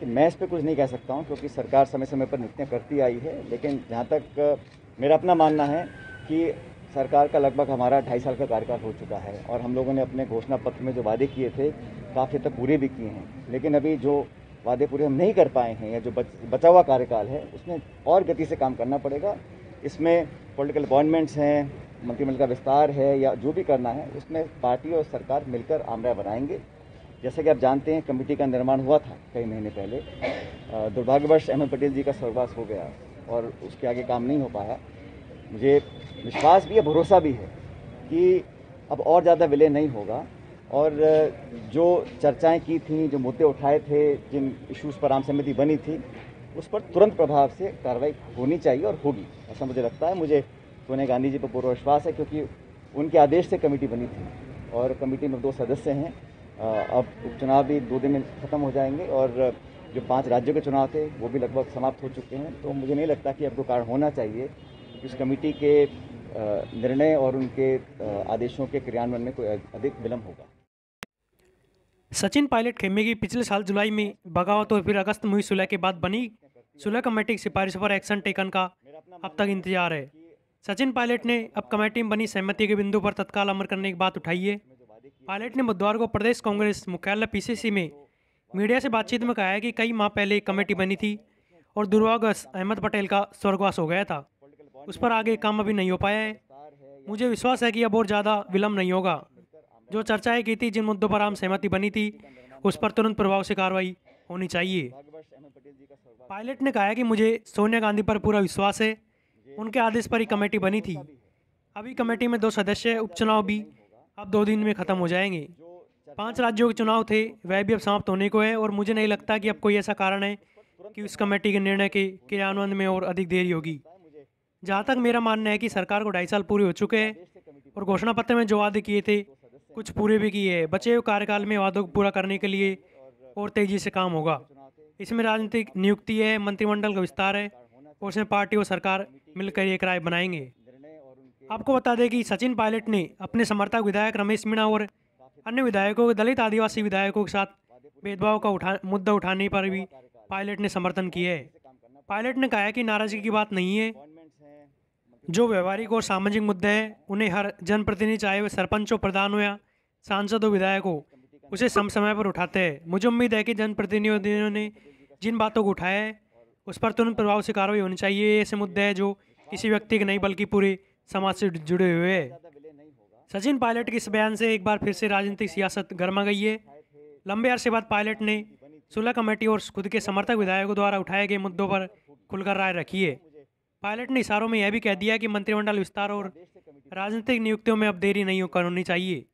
कि मैं इस पर कुछ नहीं कह सकता हूँ क्योंकि सरकार समय समय पर नियुक्तियाँ करती आई है लेकिन जहाँ तक मेरा अपना मानना है कि सरकार का लगभग हमारा ढाई साल का कार्यकाल हो चुका है और हम लोगों ने अपने घोषणा पत्र में जो वादे किए थे काफ़ी तक पूरे भी किए हैं। लेकिन अभी जो वादे पूरे हम नहीं कर पाए हैं या जो बच, बचा हुआ कार्यकाल है उसमें और गति से काम करना पड़ेगा। इसमें पॉलिटिकल अपॉइंटमेंट्स हैं मंत्रिमंडल का विस्तार है या जो भी करना है उसमें पार्टी और सरकार मिलकर आमराय बनाएँगे। जैसे कि आप जानते हैं, कमेटी का निर्माण हुआ था कई महीने पहले। दुर्भाग्यवश अहमद पटेल जी का स्वर्गवास हो गया और उसके आगे काम नहीं हो पाया। मुझे विश्वास भी है, भरोसा भी है कि अब और ज़्यादा विलय नहीं होगा। और जो चर्चाएँ की थी, जो मुद्दे उठाए थे, जिन इश्यूज़ पर आम सहमति बनी थी, उस पर तुरंत प्रभाव से कार्रवाई होनी चाहिए और होगी। ऐसा मुझे लगता है। मुझे सोनिया गांधी जी पर पूरा विश्वास है, क्योंकि उनके आदेश से कमेटी बनी थी और कमेटी में दो सदस्य हैं। अब उपचुनाव भी दो दिन में ख़त्म हो जाएँगे और जो पाँच राज्यों के चुनाव थे, वो भी लगभग समाप्त हो चुके हैं। तो मुझे नहीं लगता कि अब कोई कारण होना चाहिए उस कमेटी के निर्णय और उनके आदेशों के क्रियान्वयन में कोई अधिक विलम्ब होगा। सचिन पायलट खेमे की पिछले साल जुलाई में बगावत और फिर अगस्त में सुलह के बाद बनी सुलह कमेटी की सिफारिशों पर एक्शन टेकन का अब तक इंतज़ार है। सचिन पायलट ने अब कमेटी में बनी सहमति के बिंदु पर तत्काल अमर करने की बात उठाई है। पायलट ने बुधवार को प्रदेश कांग्रेस मुख्यालय पीसीसी में मीडिया से बातचीत में कहा है कि कई माह पहले एक कमेटी बनी थी और दुर्भाग्यवश अहमद पटेल का स्वर्गवास हो गया था। उस पर आगे काम अभी नहीं हो पाया है। मुझे विश्वास है कि अब और ज़्यादा विलम्ब नहीं होगा। जो चर्चाएँ की थी, जिन मुद्दों पर आम सहमति बनी थी, उस पर तुरंत प्रभाव से कार्रवाई होनी चाहिए। पायलट ने कहा कि मुझे सोनिया गांधी पर पूरा विश्वास है। उनके आदेश पर ही कमेटी बनी थी। अभी कमेटी में दो सदस्य उपचुनाव भी अब दो दिन में खत्म हो जाएँगे। पाँच राज्यों के चुनाव थे, वह भी अब समाप्त होने को है और मुझे नहीं लगता कि अब कोई ऐसा कारण है कि उस कमेटी के निर्णय के क्रियान्वयन में और अधिक देरी होगी। जहाँ तक मेरा मानना है कि सरकार को ढाई साल पूरे हो चुके हैं और घोषणा पत्र में जो वादे किए थे, कुछ पूरे भी किए हैं। बचे हुए कार्यकाल में वादों को पूरा करने के लिए और तेज़ी से काम होगा। इसमें राजनीतिक नियुक्ति है, मंत्रिमंडल का विस्तार है और इसमें पार्टी और सरकार मिलकर एक राय बनाएँगे। आपको बता दें कि सचिन पायलट ने अपने समर्थक विधायक रमेश मीणा और अन्य विधायकों के दलित आदिवासी विधायकों के साथ भेदभाव का उठा, मुद्दा उठाने पर भी पायलट ने समर्थन किया है। पायलट ने कहा है कि नाराज़गी की बात नहीं है। जो व्यवहारिक और सामाजिक मुद्दे हैं, उन्हें हर जनप्रतिनिधि, चाहे वह सरपंच हो, प्रधान हो या सांसद हो, विधायक हो, उसे सम समय पर उठाते हैं। मुझे उम्मीद है कि जनप्रतिनिधियों ने जिन बातों को उठाया है, उस पर तुरंत प्रभाव से कार्रवाई होनी चाहिए। ऐसे मुद्दे हैं जो किसी व्यक्ति के नहीं, बल्कि पूरे समाज से जुड़े हुए। सचिन पायलट के इस बयान से एक बार फिर से राजनीतिक सियासत गर्मा गई है। लंबे अरसे बाद पायलट ने सुलह कमेटी और खुद के समर्थक विधायकों द्वारा उठाए गए मुद्दों पर खुलकर राय रखी है। पायलट ने इशारों में यह भी कह दिया कि मंत्रिमंडल विस्तार और राजनीतिक नियुक्तियों में अब देरी नहीं करनी चाहिए।